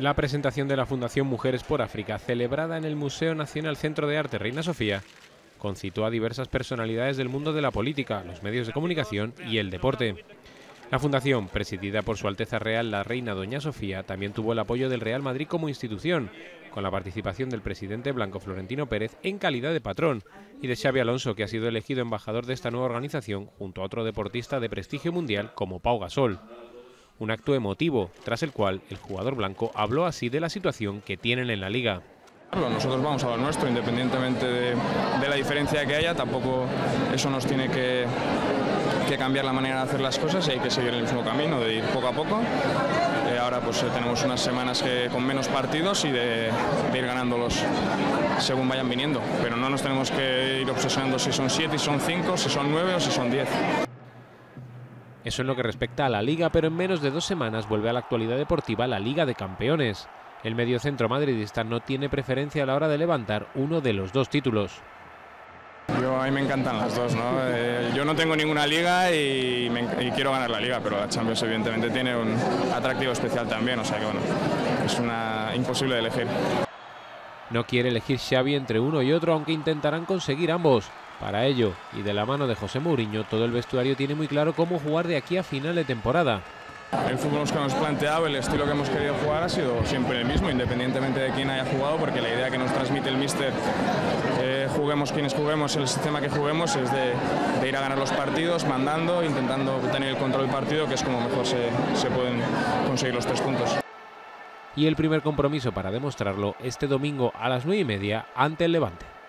La presentación de la Fundación Mujeres por África, celebrada en el Museo Nacional Centro de Arte Reina Sofía, concitó a diversas personalidades del mundo de la política, los medios de comunicación y el deporte. La fundación, presidida por Su Alteza Real la Reina Doña Sofía, también tuvo el apoyo del Real Madrid como institución, con la participación del presidente Blanco Florentino Pérez en calidad de patrón y de Xavi Alonso, que ha sido elegido embajador de esta nueva organización junto a otro deportista de prestigio mundial como Pau Gasol un acto emotivo, tras el cual el jugador blanco habló así de la situación que tienen en la liga. Nosotros vamos a lo nuestro, independientemente de, la diferencia que haya, tampoco eso nos tiene que, cambiar la manera de hacer las cosas y hay que seguir el mismo camino, de ir poco a poco. Eh, ahora pues eh, tenemos unas semanas con menos partidos y de, de, ir ganándolos según vayan viniendo, pero no nos tenemos que ir obsesionando si son siete, si son cinco, si son nueve o si son diez. Eso en lo que respecta a la Liga, pero en menos de dos semanas vuelve a la actualidad deportiva la Liga de Campeones. El mediocentro madridista no tiene preferencia a la hora de levantar uno de los dos títulos. Yo, a mí me encantan las dos, ¿no? Eh, yo no tengo ninguna liga y, quiero ganar la liga, pero la Champions evidentemente tiene un atractivo especial también, o sea que bueno, es una imposible de elegir. No quiere elegir Xavi entre uno y otro, aunque intentarán conseguir ambos. Para ello, y de la mano de José Mourinho, todo el vestuario tiene muy claro cómo jugar de aquí a final de temporada. El fútbol que hemos planteado, el estilo que hemos querido jugar ha sido siempre el mismo, independientemente de quién haya jugado, porque la idea que nos transmite el míster, eh, juguemos quienes juguemos, el sistema que juguemos, es de, ir a ganar los partidos, mandando, intentando tener el control del partido, que es como mejor se, se pueden conseguir los tres puntos y el primer compromiso para demostrarlo este domingo a las 9 y media ante el Levante.